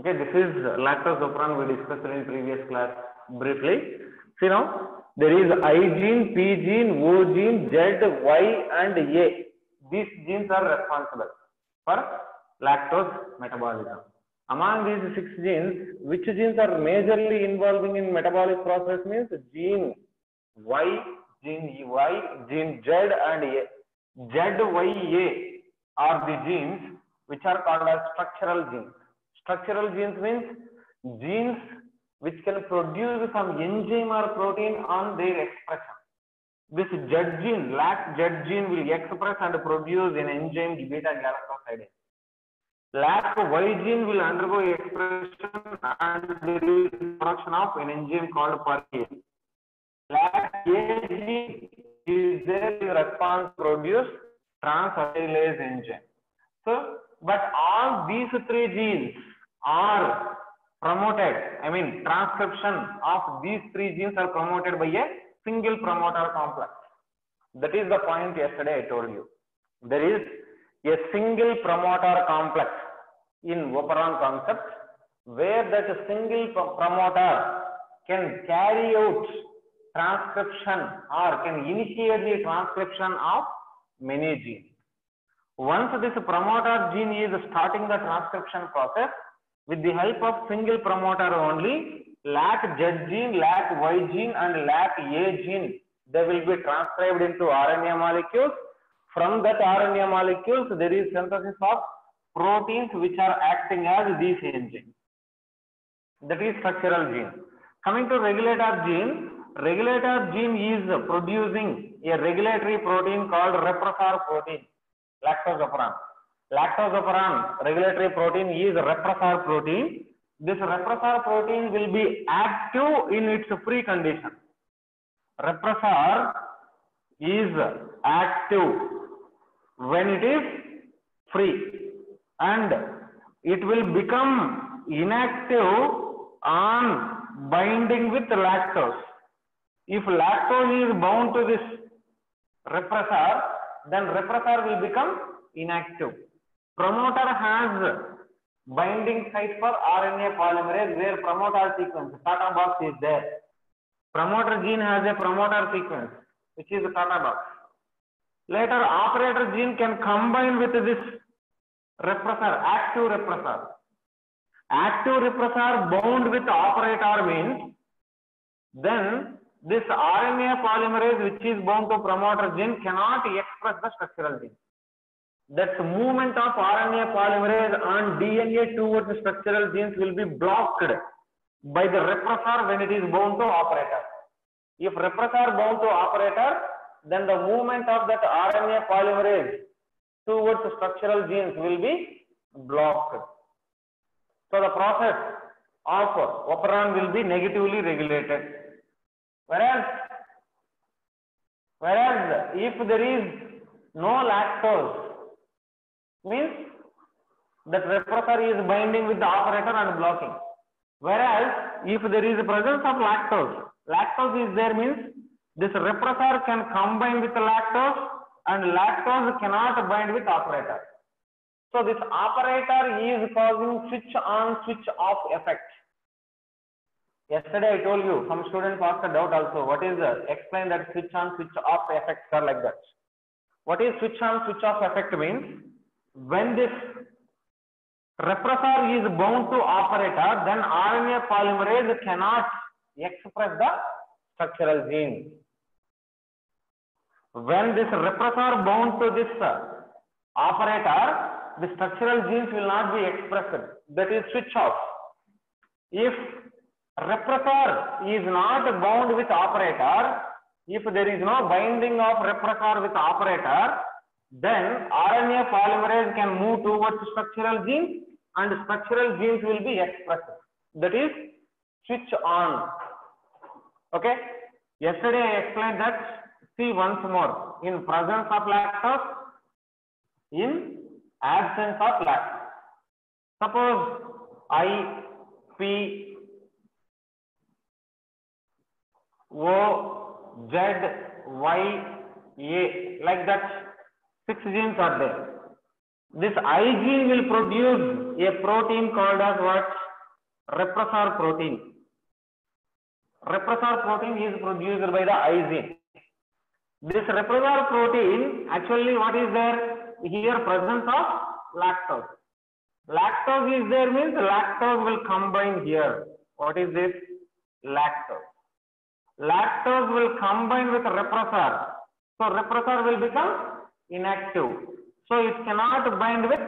Okay, this is lactose operon we discussed in previous class briefly. See now, there is I gene, P gene, O gene, Z, Y and A. These genes are responsible for lactose metabolism. Among these six genes, which genes are majorly involving in metabolic process means gene Y, gene Y, gene Z and A. Z, Y, A are the genes which are called as structural genes. Structural genes means genes which can produce some enzyme or protein on their expression. This Z gene, lac Z gene will express and produce an enzyme beta galactosidase. Lac Y gene will undergo expression and production of an enzyme called permease. Lac A gene is there response produce transacetylase enzyme. So, but all these three genes are promoted. I mean, transcription of these three genes are promoted by a single promoter complex. That is the point yesterday I told you. There is a single promoter complex in operon concept where that single promoter can carry out transcription or can initiate the transcription of many genes. Once this promoter gene is starting the transcription process, with the help of single promoter only, lac Z gene, lac Y gene and lac A gene, they will be transcribed into RNA molecules. From that RNA molecules, there is synthesis of proteins which are acting as these enzymes. That is structural gene. Coming to regulator gene, regulator gene is producing a regulatory protein called repressor protein, lactose operon regulatory protein is repressor protein. This repressor protein will be active in its free condition. Repressor is active when it is free and it will become inactive on binding with lactose. If lactose is bound to this repressor, then repressor will become inactive. Promoter has binding site for RNA polymerase where promoter sequence, Tata box is there. Promoter gene has a promoter sequence, which is Tata box. Later, operator gene can combine with this repressor, active repressor. Active repressor bound with operator means then this RNA polymerase which is bound to promoter gene cannot express the structural gene. That movement of RNA polymerase on DNA towards structural genes will be blocked by the repressor when it is bound to operator. If repressor bound to operator, then the movement of that RNA polymerase towards structural genes will be blocked. So the process of operon will be negatively regulated. Whereas, whereas if there is no lactose, means that repressor is binding with the operator and blocking. Whereas if there is a presence of lactose, lactose is there means this repressor can combine with lactose and lactose cannot bind with operator. So this operator is causing switch on switch off effect. Yesterday I told you, some students asked a doubt also. What is the, explain that switch on switch off effects are like that. What is switch on switch off effect means? When this repressor is bound to operator, then RNA polymerase cannot express the structural gene. When this repressor bound to this uh, operator, the structural genes will not be expressed. That is switch off. If repressor is not bound with operator, if there is no binding of repressor with operator, then RNA polymerase can move towards structural genes and structural genes will be expressed. That is switch on. Okay. Yesterday I explained that. See once more. In presence of lactose, in absence of lactose. Suppose I, P, O, Z, Y, A, like that, six genes are there. This I gene will produce a protein called as what? Repressor protein. Repressor protein is produced by the I gene. This repressor protein, actually what is there? Here presence of lactose. Lactose is there means lactose will combine here. What is this? Lactose. Lactose will combine with repressor. So repressor will become inactive. So it cannot bind with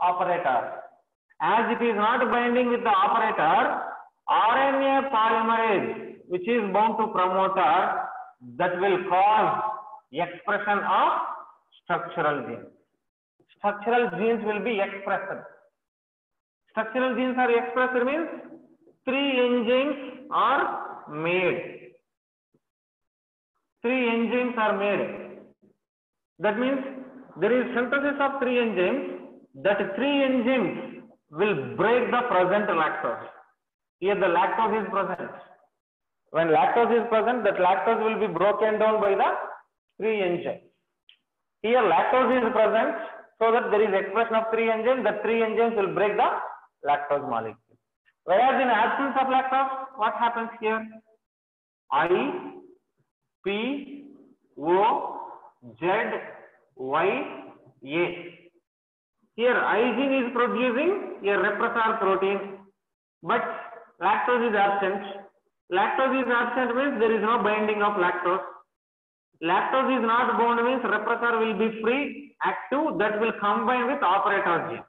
operator. As it is not binding with the operator, RNA polymerase, which is bound to promoter, that will cause expression of structural genes. Structural genes will be expressed. Structural genes are expressed means three enzymes are made. Three enzymes are made. That means there is synthesis of three enzymes. That three enzymes will break the present lactose. Here the lactose is present. When lactose is present, that lactose will be broken down by the three enzymes. Here lactose is present, so that there is expression of three enzymes. The three enzymes will break the lactose molecule. Whereas in absence of lactose, what happens here? I, P, O, Z, Y, A. Here I gene is producing a repressor protein, but lactose is absent. Lactose is absent means there is no binding of lactose. Lactose is not bound means repressor will be free, active, that will combine with operator gene.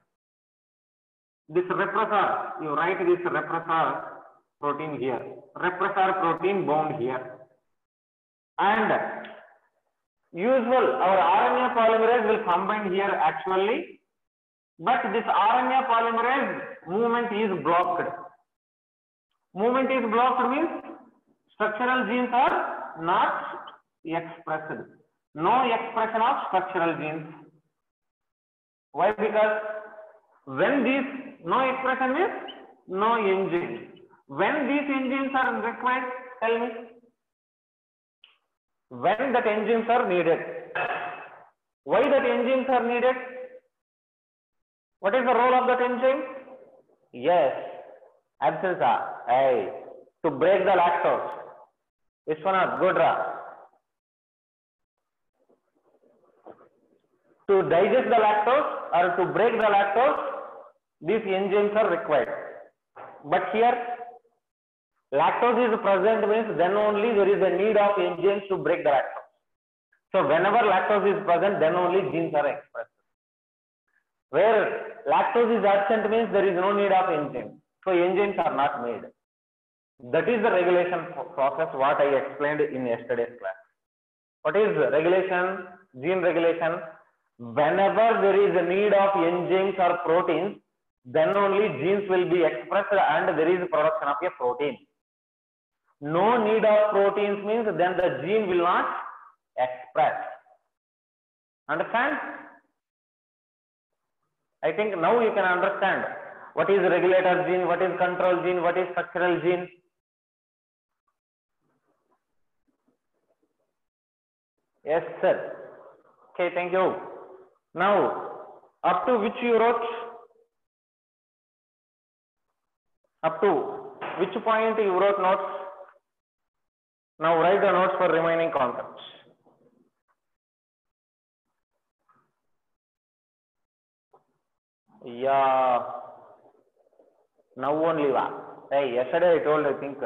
This repressor, you write this repressor protein here. Repressor protein bound here. And usual, our RNA polymerase will combine here actually, but this RNA polymerase movement is blocked. Movement is blocked means structural genes are not expressed. No expression of structural genes. Why? Because when these no expression means no enzyme. When these enzymes are required, tell me. When that enzymes are needed. Why that enzymes are needed? What is the role of that enzyme? Yes, absence. Hey, to break the lactose. Vishwanath, good. Ra. To digest the lactose or to break the lactose, these enzymes are required. But here, lactose is present means then only there is a need of enzymes to break the lactose. So whenever lactose is present, then only genes are expressed. Where lactose is absent means there is no need of enzyme. So enzymes are not made. That is the regulation process what I explained in yesterday's class. What is regulation? Gene regulation. Whenever there is a need of enzymes or proteins, then only genes will be expressed and there is production of a protein. No need of proteins means then the gene will not express. Understand? I think now you can understand what is regulator gene, what is control gene, what is structural gene. Yes, sir. Okay, thank you. Now, up to which you wrote? Up to which point you wrote notes? Now write the notes for remaining concepts. Yeah. Now only va. Hey, yesterday I told I think.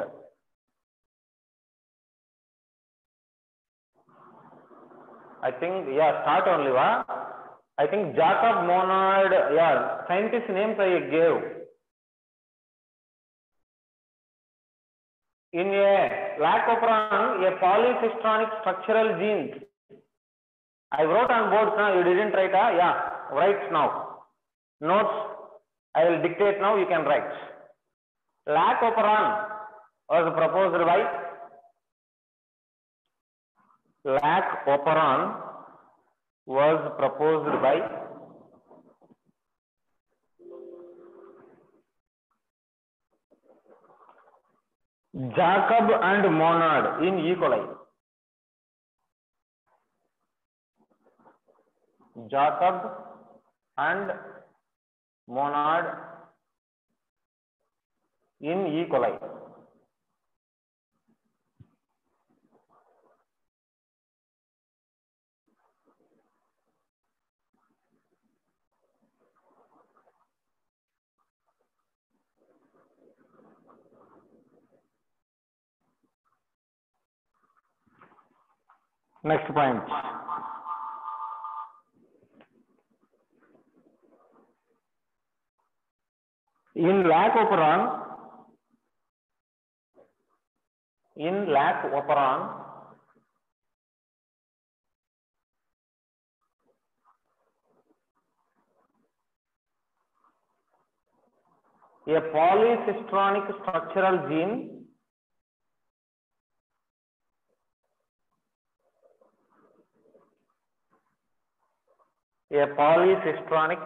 I think yeah, start only va. I think Jacob Monod, yeah, scientist names I gave. In a lac operon, a polycistronic structural gene. I wrote on board now, you didn't write, ah? Yeah, write now. Notes, I will dictate now, you can write. Lac operon was proposed by Lac operon was proposed by Jacob and Monod in E. coli. Jacob and Monod in E. coli. Next point. In lac operon, in lac operon, a polycistronic structural gene a polycistronic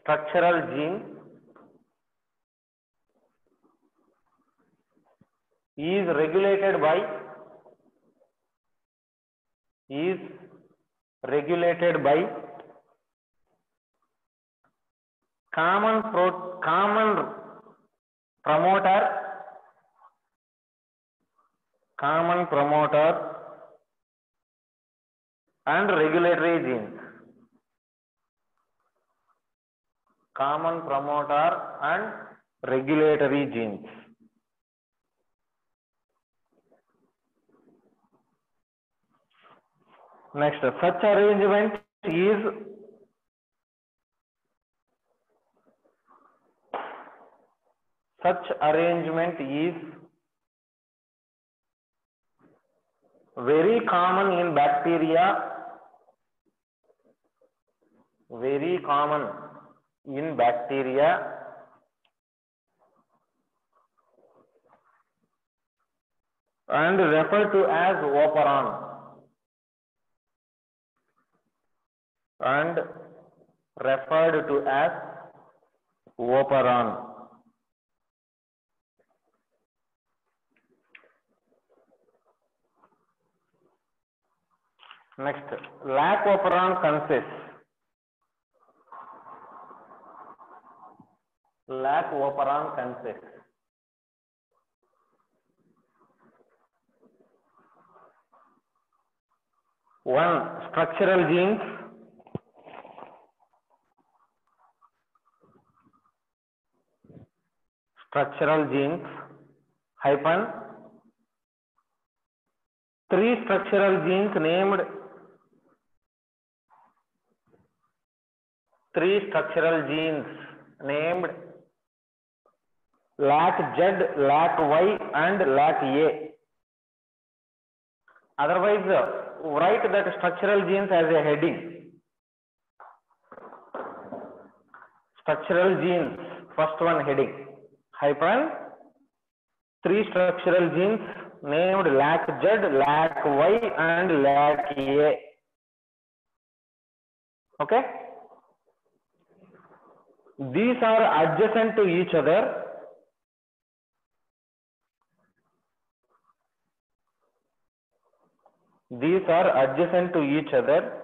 structural gene is regulated by is regulated by common pro, common promoter common promoter and regulatory genes common promoter and regulatory genes. Next, such arrangement is such arrangement is very common in bacteria very common in bacteria and referred to as operon and referred to as operon. Next, lac operon consists lac operon consists one structural genes structural genes hyphen. Three structural genes named. Three structural genes named lac Z, lac Y and lac A. Otherwise, uh, write that structural genes as a heading. Structural genes, first one heading, hyphen, three structural genes named lac Z, lac Y and lac A. Okay? These are adjacent to each other. These are adjacent to each other.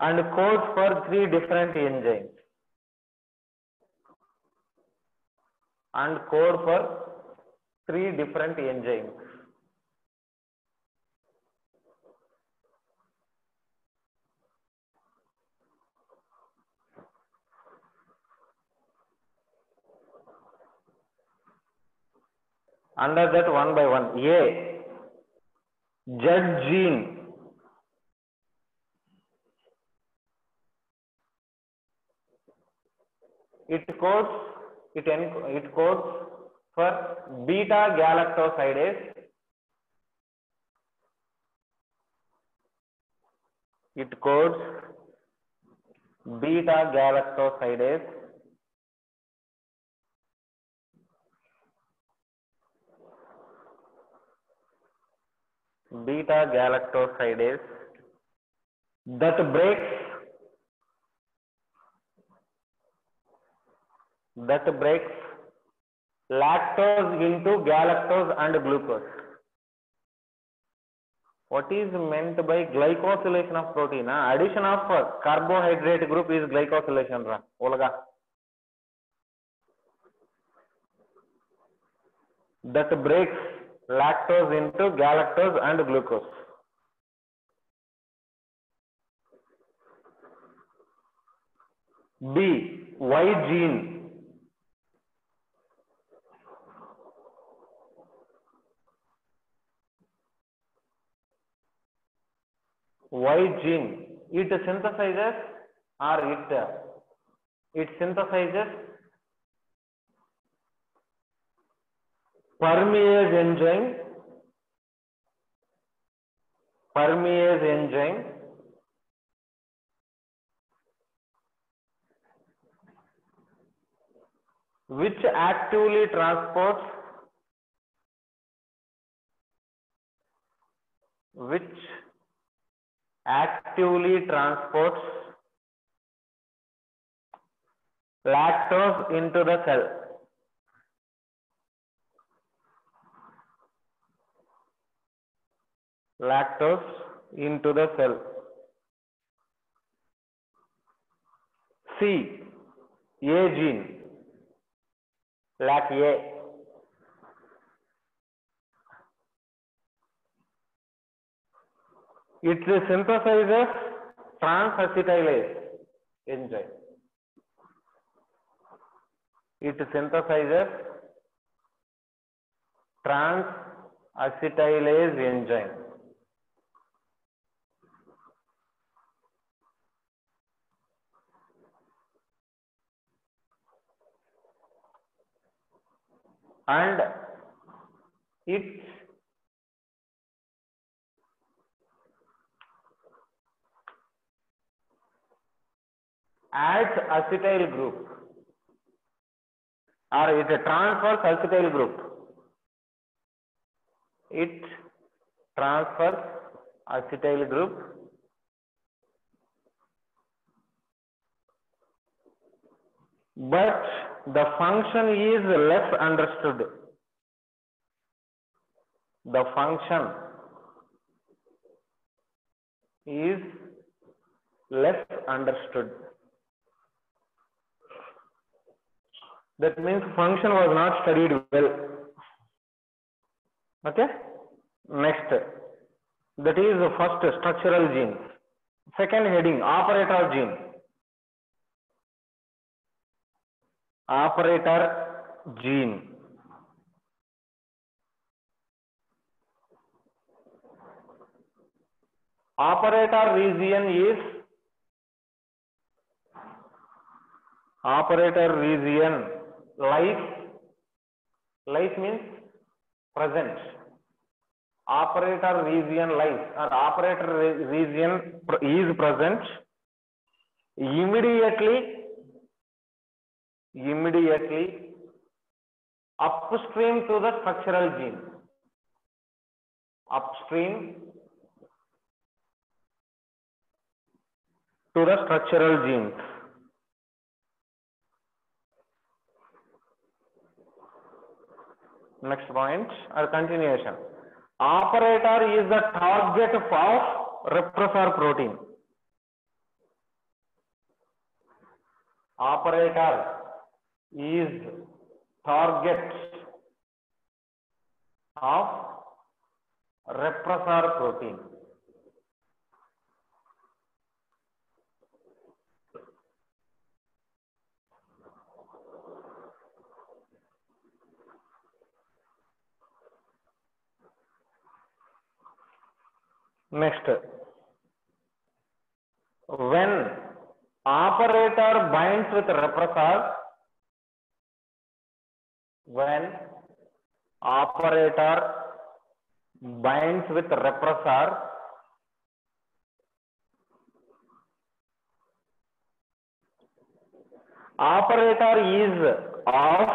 And codes for three different enzymes. And code for three different enzymes. Under that one by one, A, Z gene. It codes, it, it codes for beta galactosidase. It codes beta galactosidase. Beta galactosidase that breaks that breaks lactose into galactose and glucose. What is meant by glycosylation of protein? Ah, Addition of uh, carbohydrate group is glycosylation. Ra. Olga. That breaks lactose into galactose and glucose. B. Y gene. Y gene. It synthesizes or it it synthesizes permease enzyme permease enzyme which actively transports which actively transports lactose into the cell lactose into the cell. C A gene. Lac A. It synthesizes transacetylase enzyme. It synthesizes transacetylase enzyme and it adds acetyl group or it transfers acetyl group it transfers acetyl group but the function is less understood. The function is less understood. That means function was not studied well. Okay? Next. That is the first structural gene. Second heading operator gene operator gene operator region is operator region life life means present operator region life or operator region is present immediately immediately upstream to the structural gene. Upstream to the structural genes next point or continuation. Operator is the target of repressor protein. Operator is target of repressor protein next when operator binds with repressor when operator binds with repressor operator is off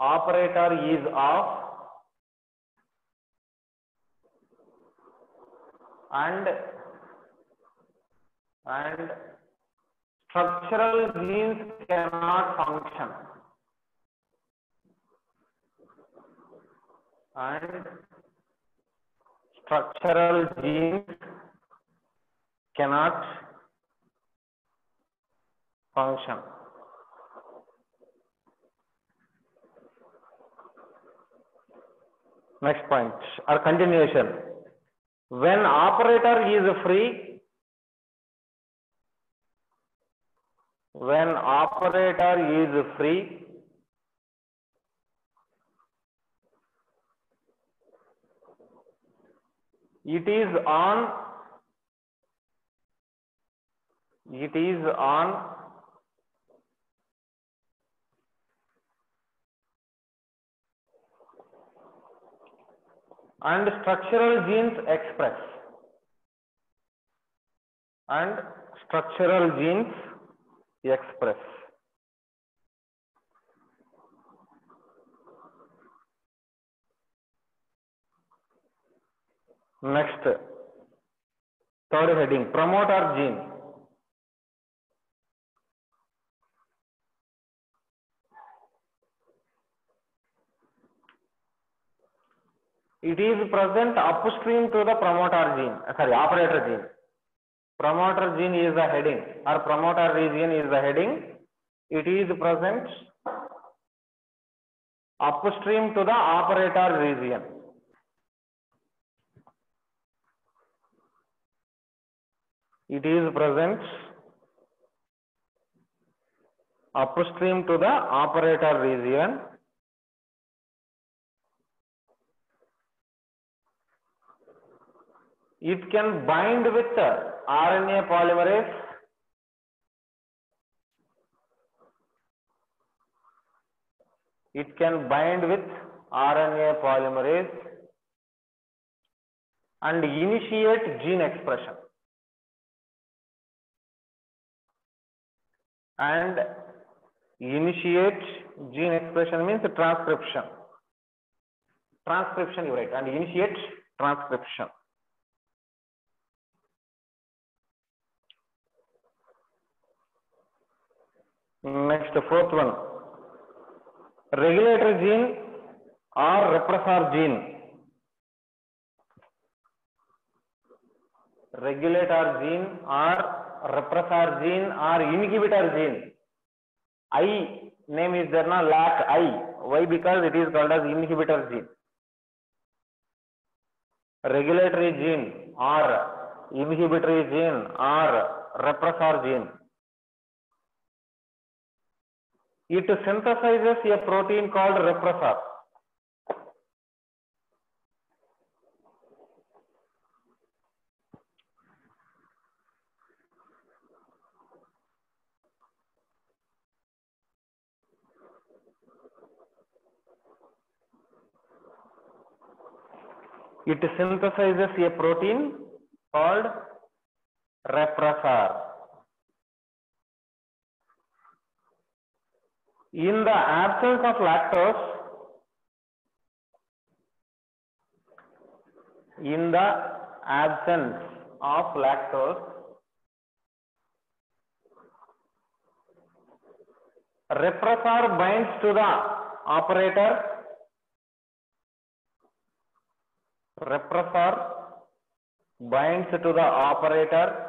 operator is off and and structural genes cannot function and structural genes cannot function. Next point or continuation. When operator is free, when operator is free, it is on it is on and structural genes express. And structural genes express. Next. Third heading. Promoter gene. It is present upstream to the promoter gene. Sorry operator gene promoter gene is the heading. Or promoter region is the heading. It is present upstream to the operator region. It is present upstream to the operator region. It can bind with RNA polymerase it can bind with RNA polymerase and initiate gene expression. And initiate gene expression means transcription. Transcription you write and initiate transcription Next, fourth one. Regulator gene or repressor gene. Regulator gene or repressor gene or inhibitor gene. I name is there na lack I. Why? Because it is called as inhibitor gene. Regulatory gene or inhibitory gene or repressor gene. It synthesizes a protein called repressor. It synthesizes a protein called repressor. In the absence of lactose in the absence of lactose repressor binds to the operator. Repressor binds to the operator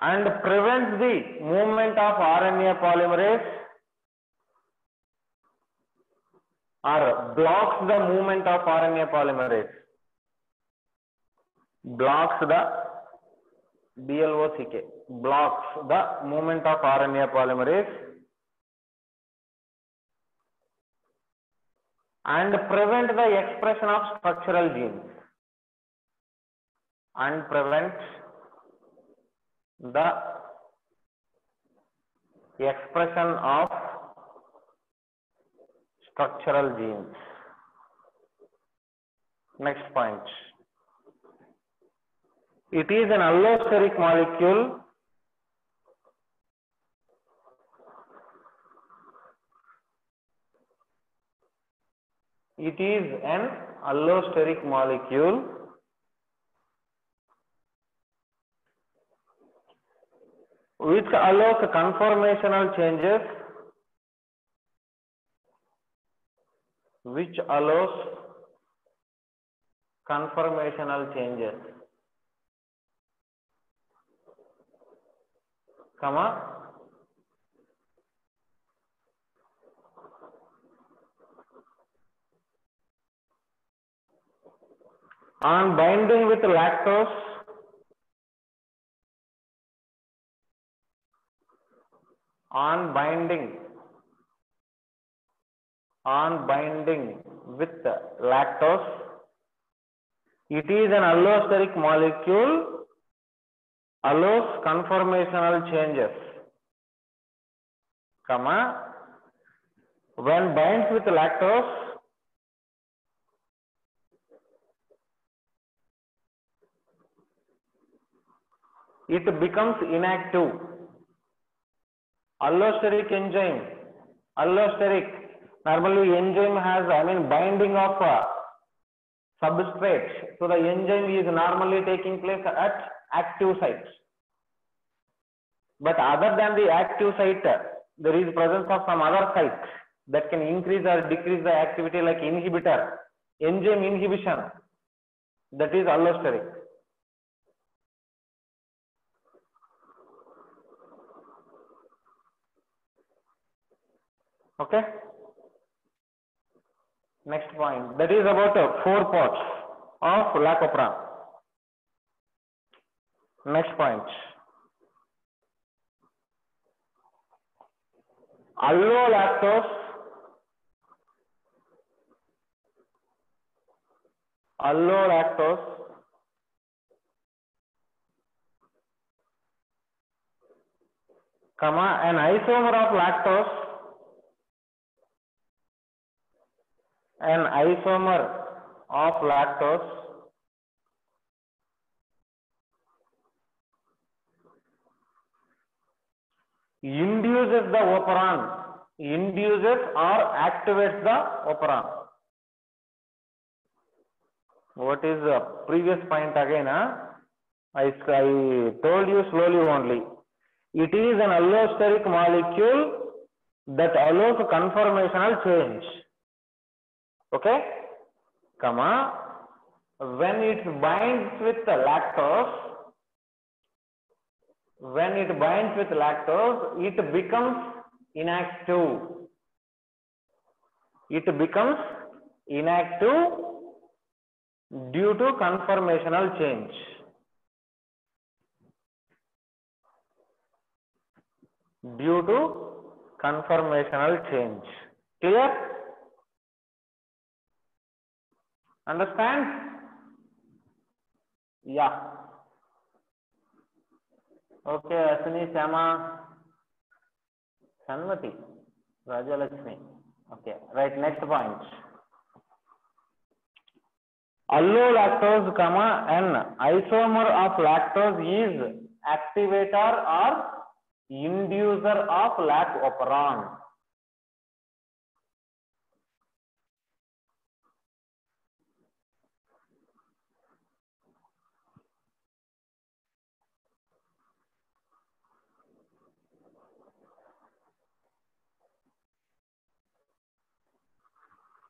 and prevents the movement of RNA polymerase or blocks the movement of RNA polymerase. Blocks the BLOCK, blocks the movement of RNA polymerase and prevent the expression of structural genes and prevent the expression of structural genes. Next point. It is an allosteric molecule It is an allosteric molecule which allows conformational changes which allows conformational changes? Comma. On binding with lactose on binding on binding with lactose. It is an allosteric molecule. Allows conformational changes comma when binds with lactose it becomes inactive allosteric enzyme. Allosteric. Normally enzyme has i mean binding of uh, substrate so the enzyme is normally taking place at active site but other than the active site uh, there is presence of some other site that can increase or decrease the activity like inhibitor enzyme inhibition. That is allosteric Okay. Next point. That is about uh, four parts of lac operon. Next point. Allolactose. Allolactose. Comma an isomer of lactose an isomer of lactose induces the operon induces or activates the operon. What is the previous point again huh? I, I told you slowly only. It is an allosteric molecule that allows conformational change okay? Comma when it binds with the lactose when it binds with lactose it becomes inactive. It becomes inactive due to conformational change. Due to conformational change. Clear Understand? Yeah. Okay, Asini, Shama, Sanmati, Rajalakshmi. Okay, right, next point. Allolactose, comma, an isomer of lactose is activator or inducer of lac operon.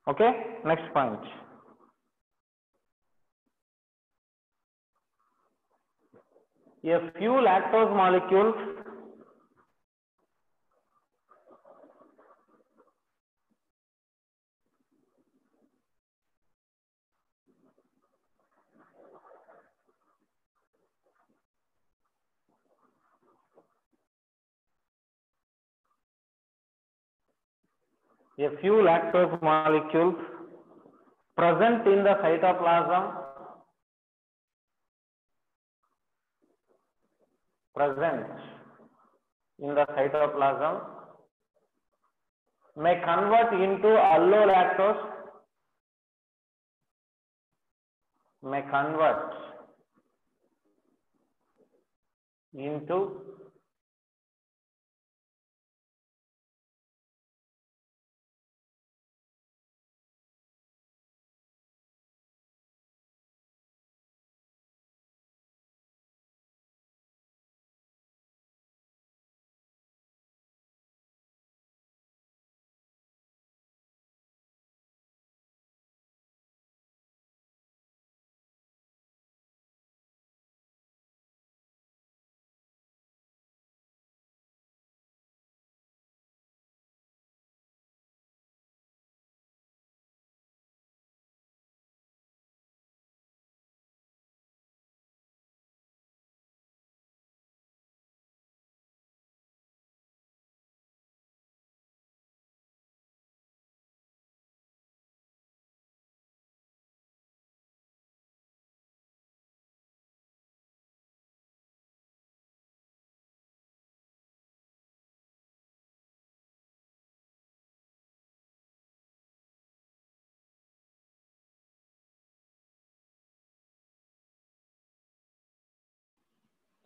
Okay, next point. A few lactose molecules a few lactose molecules present in the cytoplasm present in the cytoplasm may convert into allolactose may convert into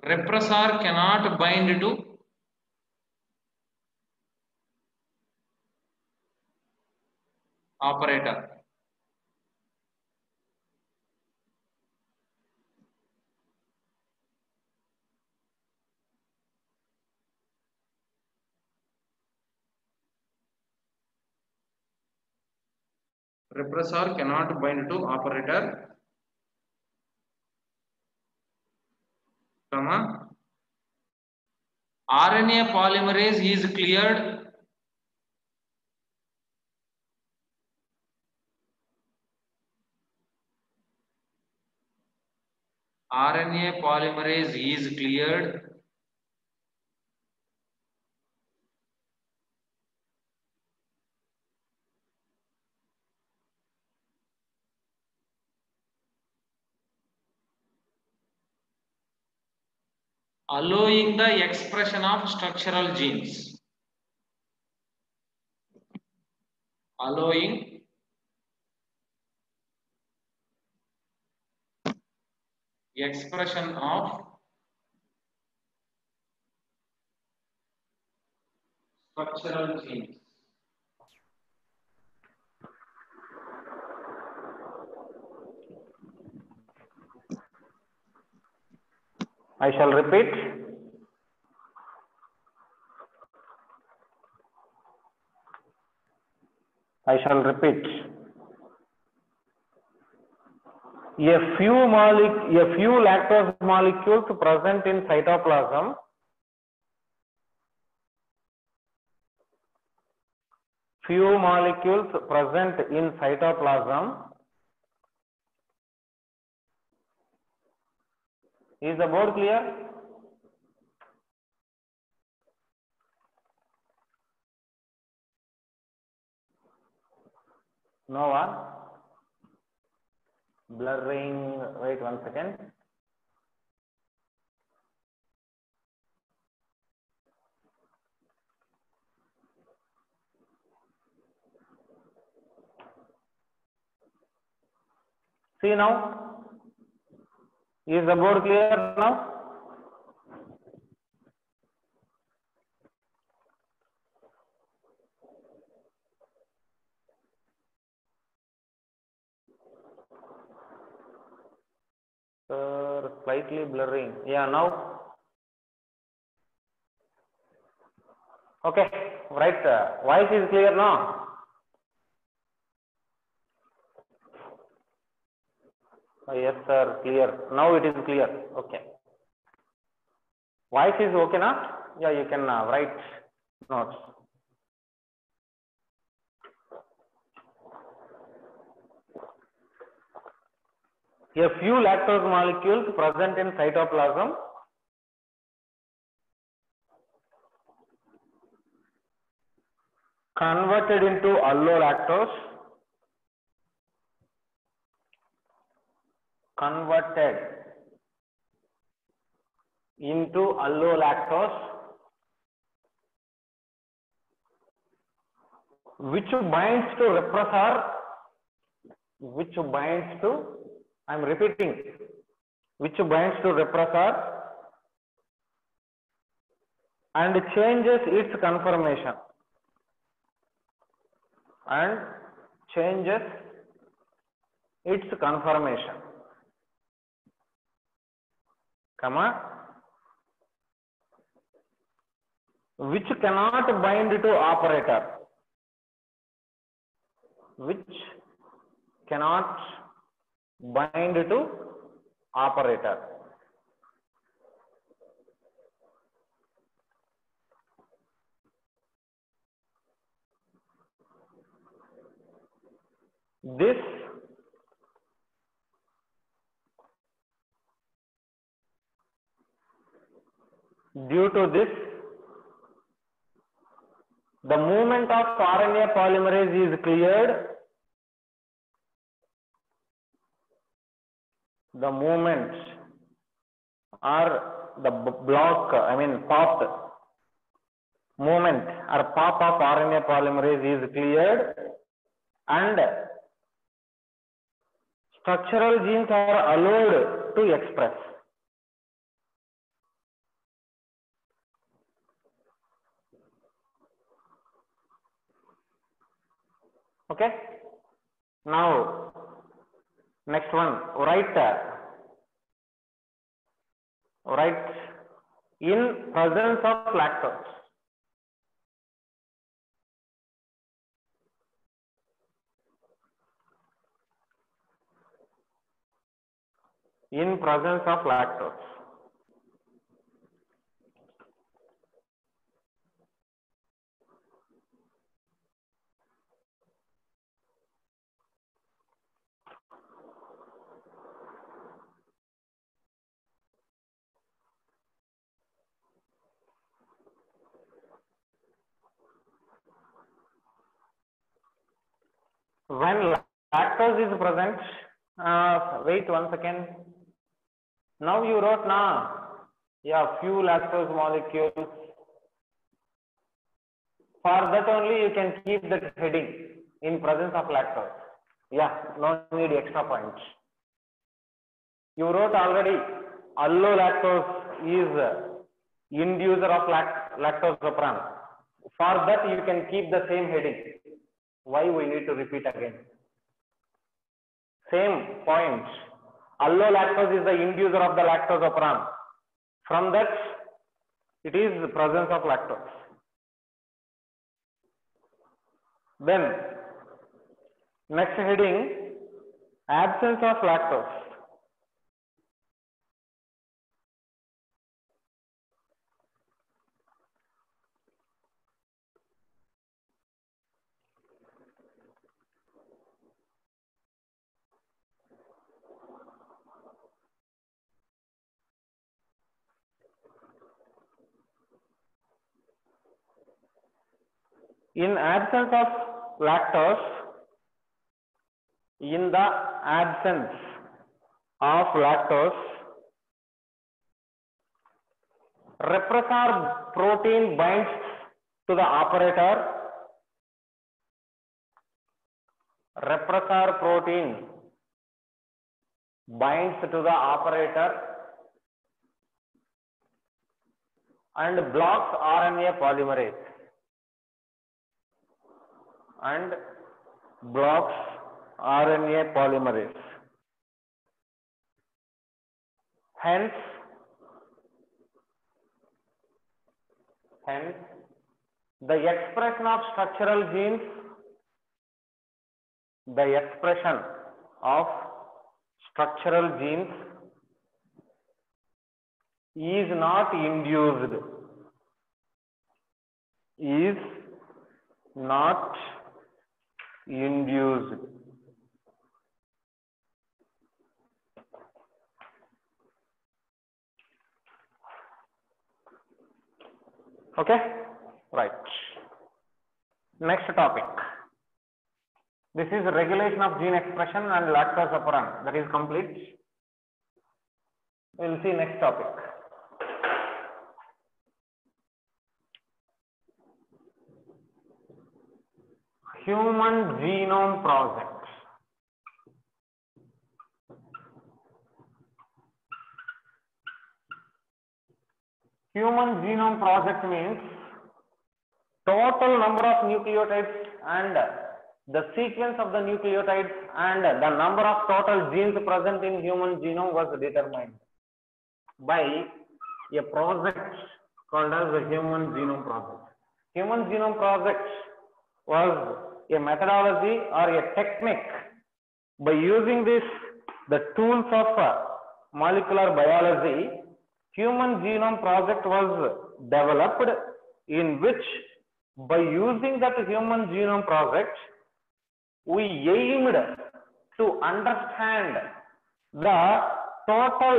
repressor cannot bind to operator. Repressor cannot bind to operator. RNA polymerase is cleared. RNA polymerase is cleared allowing the expression of structural genes. Allowing expression of structural genes. I shall repeat. I shall repeat. A few a few lactose molecules present in cytoplasm few molecules present in cytoplasm Is the board clear? No one? Blurring, wait one second. See now? Is the board clear now? Sir, slightly blurring. Yeah, now? Okay, right. Uh, voice is clear now? Uh, yes, sir, clear. Now it is clear. Okay. Voice is okay now? Yeah, you can uh, write notes. A few lactose molecules present in cytoplasm converted into allolactose converted into allolactose which binds to repressor which binds to I am repeating which binds to repressor and changes its conformation and changes its conformation comma which cannot bind to operator? Which cannot bind to operator? This due to this the movement of RNA polymerase is cleared. The movement or the block I mean pop movement or pop of RNA polymerase is cleared. And structural genes are allowed to express Okay. Now, next one, write, write in presence of lactose. In presence of lactose. When lactose is present, uh, wait one second. Now you wrote now, yeah, few lactose molecules. For that only you can keep that heading in presence of lactose. Yeah, no need extra points. You wrote already, allolactose is inducer of lact lactose operon. For that you can keep the same heading. Why we need to repeat again? Same point. Allolactose is the inducer of the lactose operon. From that, it is the presence of lactose. Then, next heading, absence of lactose. In absence of lactose, in the absence of lactose, repressor protein binds to the operator. Repressor protein binds to the operator and blocks RNA polymerase and blocks RNA polymerase. Hence, hence the expression of structural genes, the expression of structural genes is not induced, is not induced. Okay, right. Next topic. This is regulation of gene expression and lactose operon. That is complete. We will see next topic. Human Genome Project. Human Genome Project means total number of nucleotides and the sequence of the nucleotides and the number of total genes present in human genome was determined by a project called as the Human Genome Project. Human Genome Project was a methodology or a technique by using this the tools of uh, molecular biology human genome project was developed in which by using that human genome project we aimed to understand the total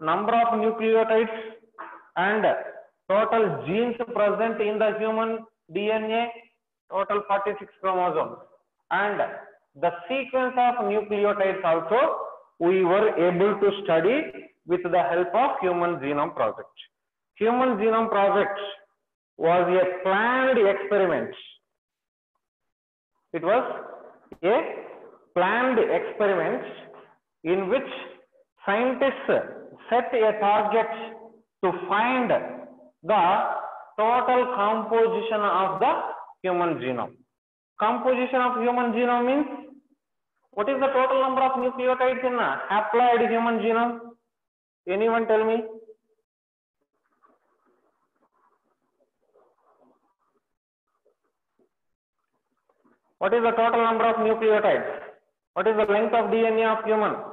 number of nucleotides and total genes present in the human dna total 46 chromosomes. And the sequence of nucleotides also we were able to study with the help of human genome project. Human genome project was a planned experiment. It was a planned experiment in which scientists set a target to find the total composition of the human genome. Composition of human genome means what is the total number of nucleotides in a haploid human genome? Anyone tell me? What is the total number of nucleotides? What is the length of DNA of human?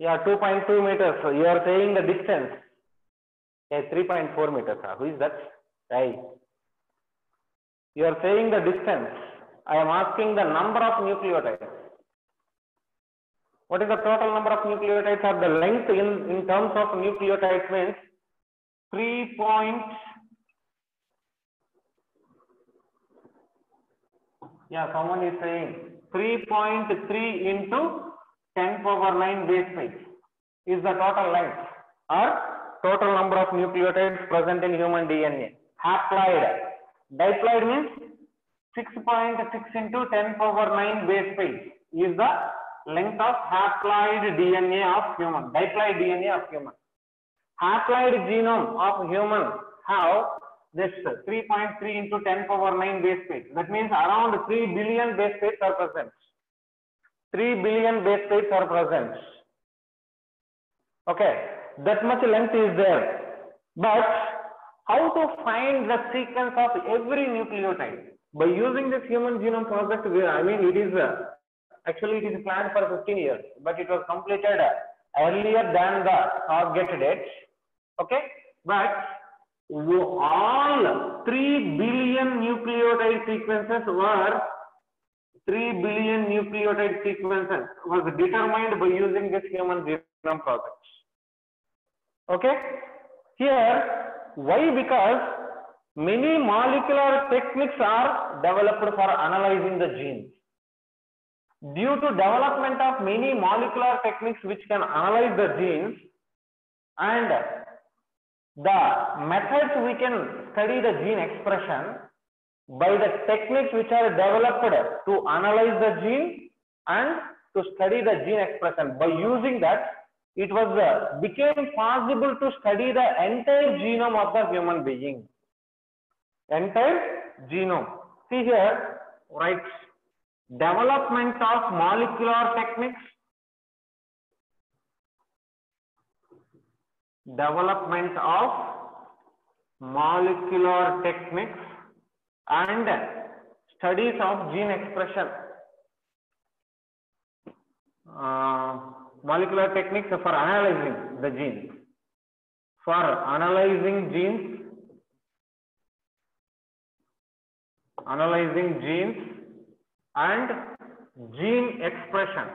Yeah, 2.2 meters. So you are saying the distance. Yeah, 3.4 meters. Who is that? Right. You are saying the distance. I am asking the number of nucleotides. What is the total number of nucleotides or the length in, in terms of nucleotides means 3 point, yeah, someone is saying 3.3 into 10 power 9 base pairs is the total length or total number of nucleotides present in human DNA. Haploid. Diploid means 6.6 into 10 power 9 base pairs is the length of haploid DNA of human, diploid DNA of human. Haploid genome of human have this 3.3 into 10 power 9 base pairs. That means around 3 billion base pairs are present. 3 billion base pairs are present. Okay, that much length is there. But how to find the sequence of every nucleotide? By using this human genome project, I mean, it is uh, actually it is planned for 15 years, but it was completed earlier than the target date. Okay, but all 3 billion nucleotide sequences were 3 billion nucleotide sequences was determined by using this human genome project. Okay, here why? Because many molecular techniques are developed for analyzing the genes due to development of many molecular techniques which can analyze the genes and the methods we can study the gene expression by the techniques which are developed to analyze the gene and to study the gene expression. By using that it was uh, became possible to study the entire genome of the human being. Entire genome. See here right development of molecular techniques. Development of molecular techniques and studies of gene expression uh, molecular techniques for analyzing the genes for analyzing genes analyzing genes and gene expression.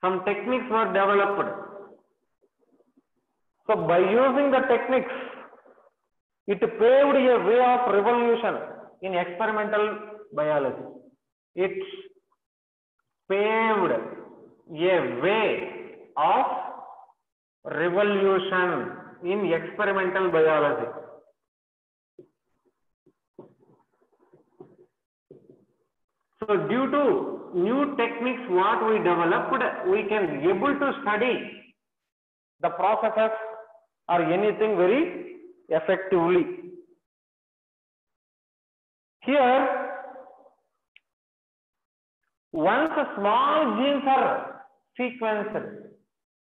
Some techniques were developed. So by using the techniques, it paved a way of revolution in experimental biology. It paved a way of revolution in experimental biology. So due to new techniques what we developed, we can able to study the processes or anything very effectively. Here, once small genes are sequenced,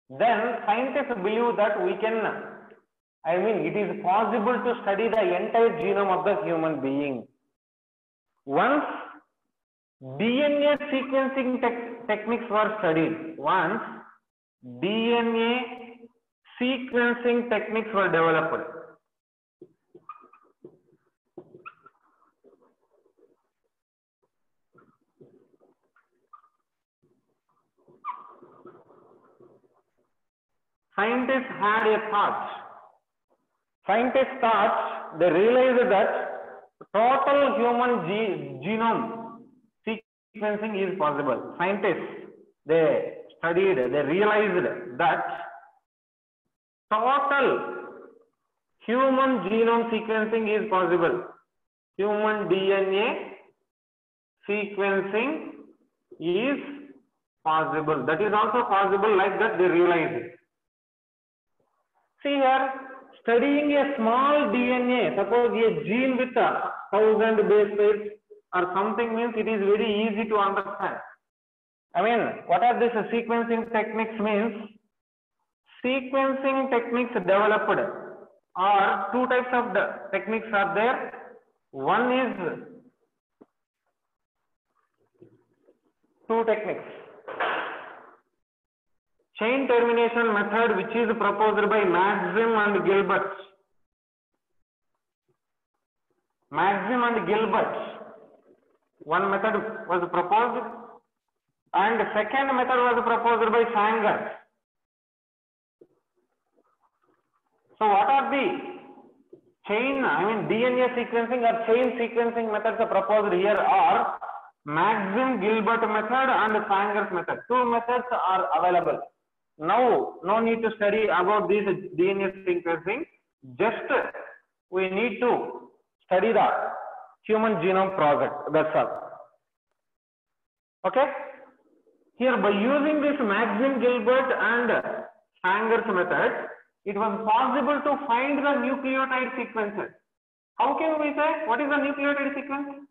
then scientists believe that we can, I mean, it is possible to study the entire genome of the human being. Once DNA sequencing tech- techniques were studied. Once DNA sequencing techniques were developed. Scientists had a thought. Scientists thought, they realized that total human ge- genome sequencing is possible. Scientists, they studied, they realized that total human genome sequencing is possible. Human DNA sequencing is possible. That is also possible like that they realized. it. See here, studying a small DNA, suppose a gene with a thousand base pairs or something means it is very easy to understand. I mean, what are these sequencing techniques means? Sequencing techniques developed are two types of the techniques are there. One is two techniques. Chain termination method which is proposed by Maxam and Gilbert. Maxam and Gilbert. One method was proposed and second method was proposed by Sanger. So what are the chain, I mean DNA sequencing or chain sequencing methods proposed here are Maxam Gilbert method and Sanger's method. Two methods are available. Now, no need to study about this DNA sequencing. Just we need to study the human genome project. That's all. Okay. Here, by using this Maxam Gilbert and Sanger's method, it was possible to find the nucleotide sequences. How can we say what is the nucleotide sequence?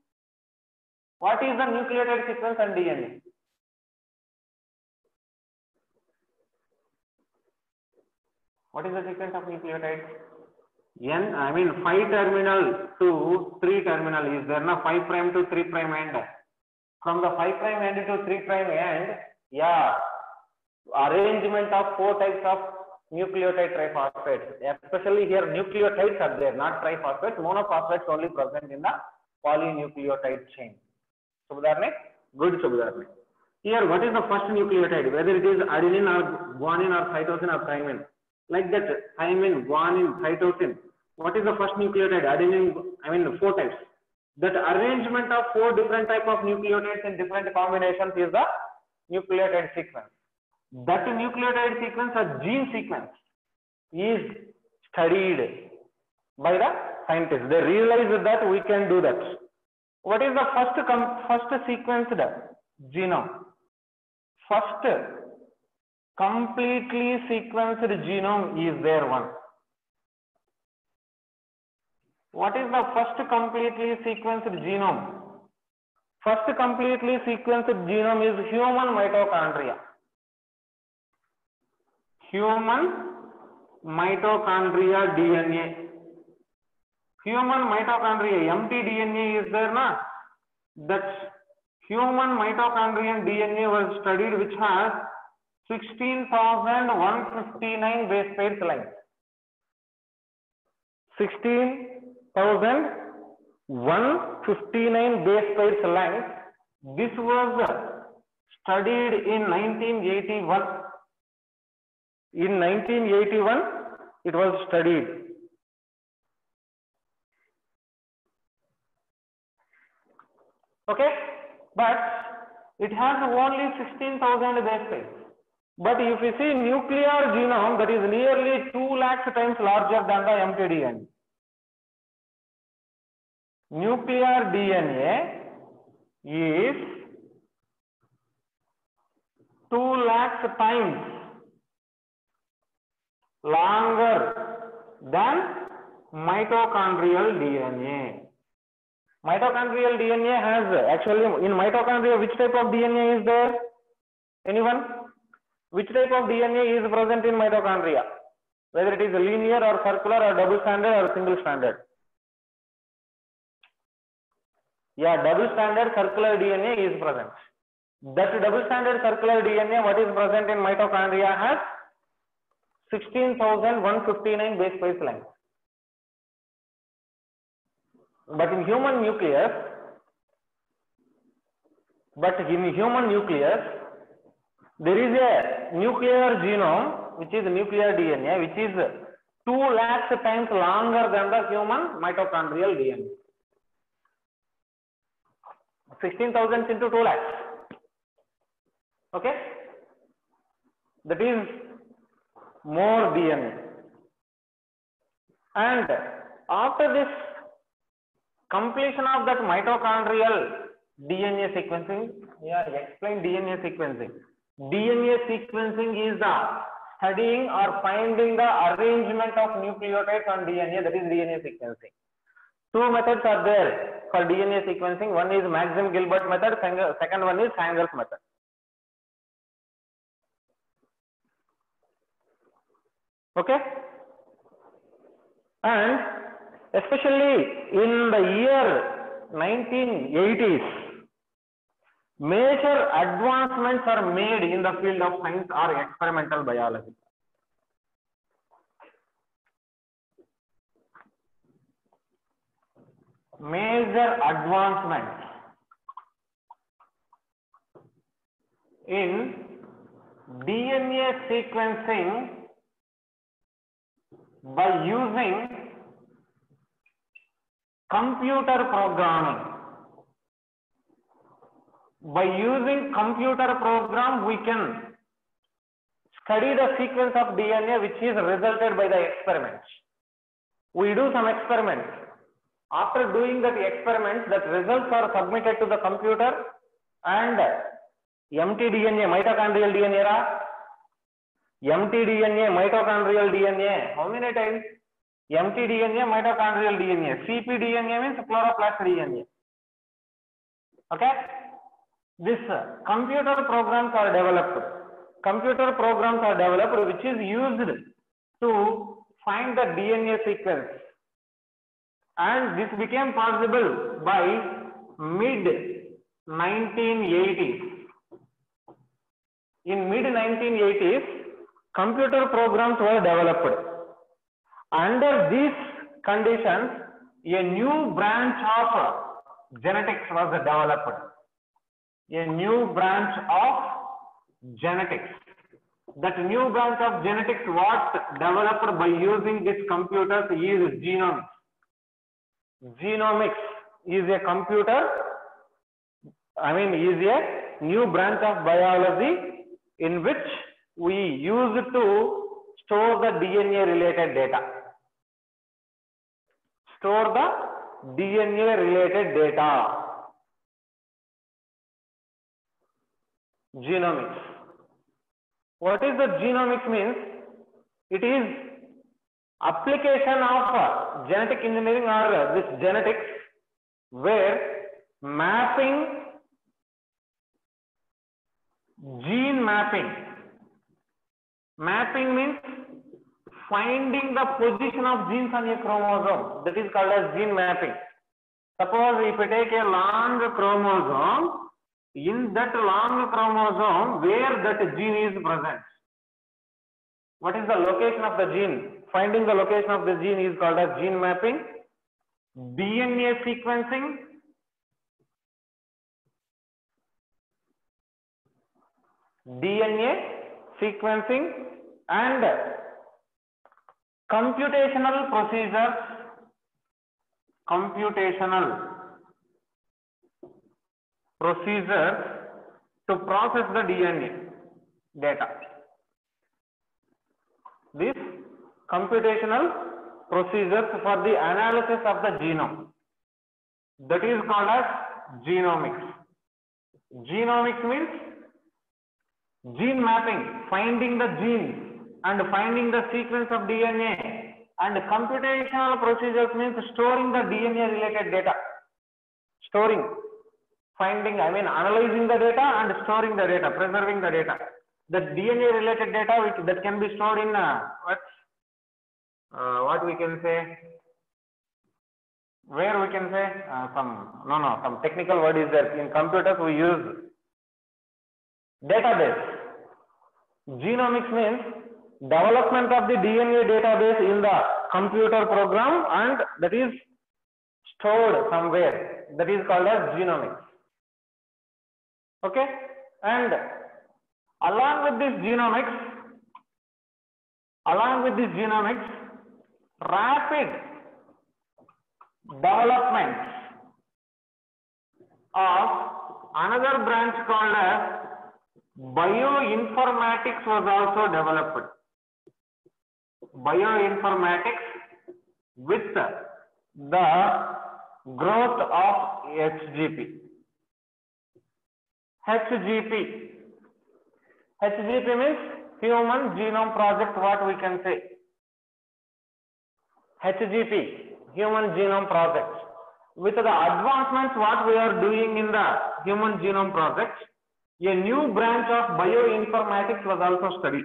What is the nucleotide sequence and DNA? What is the sequence of nucleotides? N, I mean 5 terminal to 3 terminal is there na 5 prime to 3 prime end. From the 5 prime end to 3 prime end, yeah, arrangement of 4 types of nucleotide triphosphates. Especially here nucleotides are there, not triphosphates. Monophosphates only present in the polynucleotide chain. Subhadarne? Good Subhadarne. Here, what is the first nucleotide? Whether it is adenine or guanine or cytosine or thymine. Like that, thymine, guanine, cytosine. What is the first nucleotide? Adenine, I mean four types. That arrangement of four different type of nucleotides in different combinations is the nucleotide sequence. That nucleotide sequence or gene sequence is studied by the scientists. They realize that we can do that. What is the first first sequenced genome? First completely sequenced genome is there one. What is the first completely sequenced genome? First completely sequenced genome is human mitochondria. Human mitochondria DNA. Human mitochondria, mtDNA is there, na? That human mitochondrial DNA was studied which has 16,159 base pairs length. 16,159 base pairs length. This was studied in 1981. In 1981, it was studied. Okay, but it has only 16,000 base pairs. But if you see nuclear genome, that is nearly 2 lakhs times larger than the mtDNA. Nuclear DNA is 2 lakhs times longer than mitochondrial DNA. Mitochondrial DNA has actually in mitochondria which type of DNA is there? Anyone? Which type of DNA is present in mitochondria? Whether it is linear or circular or double stranded or single stranded. Yeah, double stranded circular DNA is present. That double stranded circular DNA, what is present in mitochondria has 16,159 base pairs length. But in human nucleus, but in human nucleus, there is a nuclear genome, which is nuclear DNA, which is 2 lakhs times longer than the human mitochondrial DNA. 16,000 into 2 lakhs. Okay? That is more DNA. And after this completion of that mitochondrial DNA sequencing. Yeah, explain DNA sequencing. DNA sequencing is the studying or finding the arrangement of nucleotides on DNA. That is DNA sequencing. Two methods are there for DNA sequencing. One is Maxam Gilbert method. Second one is Sanger's method. Okay. And especially in the year 1980s, major advancements are made in the field of science or experimental biology. Major advancements in DNA sequencing by using computer programming. By using computer program, we can study the sequence of DNA which is resulted by the experiment. We do some experiments. After doing that experiment, that results are submitted to the computer and mtDNA, mitochondrial DNA, ra? mtDNA, mitochondrial DNA. How many times? mtDNA, mitochondrial DNA. cpDNA means chloroplast DNA. Okay? This uh, computer programs are developed. Computer programs are developed which is used to find the DNA sequence. And this became possible by mid 1980s. In mid 1980s, computer programs were developed. Under these conditions, a new branch of genetics was developed. A new branch of genetics. That new branch of genetics was developed by using these computers is genomics. Genomics is a computer, I mean is a new branch of biology in which we use to store the DNA related data. Store the DNA related data. Genomics. What is the genomics means? It is application of uh, genetic engineering or uh, this genetics where mapping gene mapping mapping means finding the position of genes on a chromosome that is called as gene mapping suppose if we take a long chromosome in that long chromosome where that gene is present. What is the location of the gene? Finding the location of the gene is called as gene mapping. Dna sequencing. Dna sequencing and computational procedures. Computational procedures to process the dna data. This computational procedures for the analysis of the genome that is called as genomics. Genomics means gene mapping finding the genes and finding the sequence of dna and computational procedures means storing the dna related data. Storing finding i mean analyzing the data and storing the data preserving the data. The dna related data which that can be stored in uh, what? Uh, what we can say? Where we can say? Uh, some no no some technical word is there. In computers we use database. Genomics means development of the dna database in the computer program and that is stored somewhere. That is called as genomics okay? And along with this genomics along with this genomics rapid development of another branch called as bioinformatics was also developed. Bioinformatics with the growth of hgp HGP. HGP means Human Genome Project, what we can say. HGP, Human Genome Project. With the advancements what we are doing in the Human Genome Project, a new branch of bioinformatics was also studied,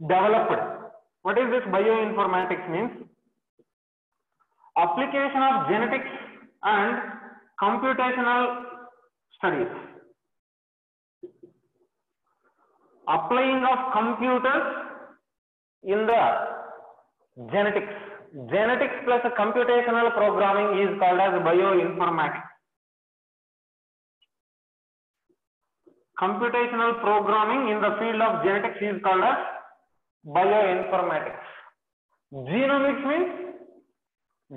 developed. What is this bioinformatics means? Application of genetics and computational studies. Applying of computers in the genetics. Genetics plus computational programming is called as bioinformatics. Computational programming in the field of genetics is called as bioinformatics. Genomics means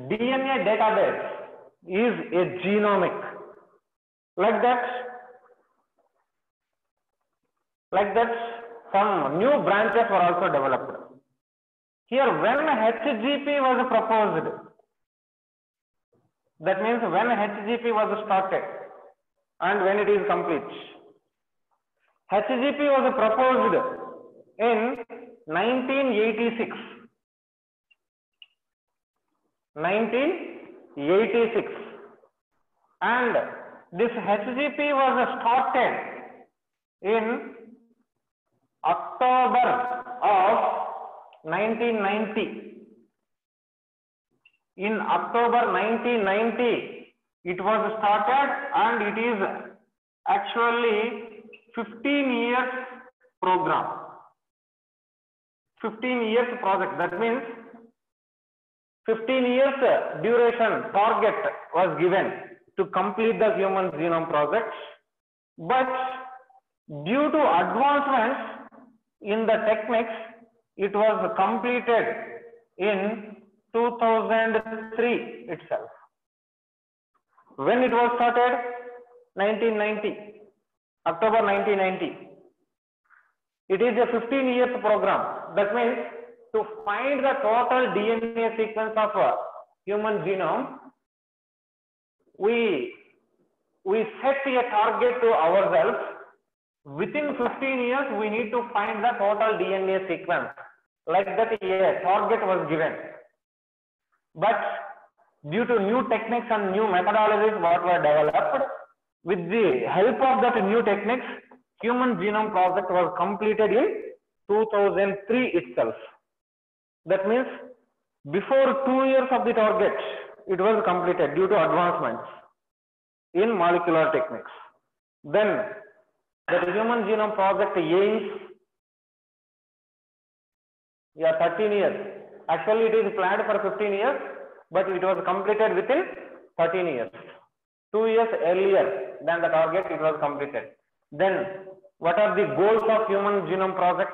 DNA database is a genomic. Like that, like that, some new branches were also developed. Here, when HGP was proposed, that means when HGP was started and when it is complete. HGP was proposed in 1986. 1986 and this HGP was started in October of 1990. In October 1990, it was started and it is actually 15 years program. 15 years project. That means 15 years duration target was given to complete the human genome project. But due to advancements in the techniques, it was completed in 2003 itself. When it was started? 1990, October 1990. It is a 15 years program. That means to find the total DNA sequence of a human genome, we, we set a target to ourselves. Within 15 years, we need to find the total DNA sequence. Like that, a target was given. But due to new techniques and new methodologies what were developed, with the help of that new techniques, human genome project was completed in 2003 itself. That means before two years of the target, it was completed due to advancements in molecular techniques. Then the human genome project aims, yeah, 13 years. Actually, it is planned for 15 years, but it was completed within 13 years. Two years earlier than the target, it was completed. Then, what are the goals of human genome project?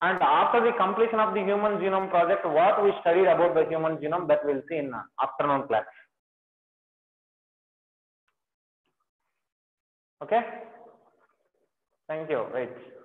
And after the completion of the human genome project, what we studied about the human genome that we'll see in afternoon class. Okay? Thank you. Right.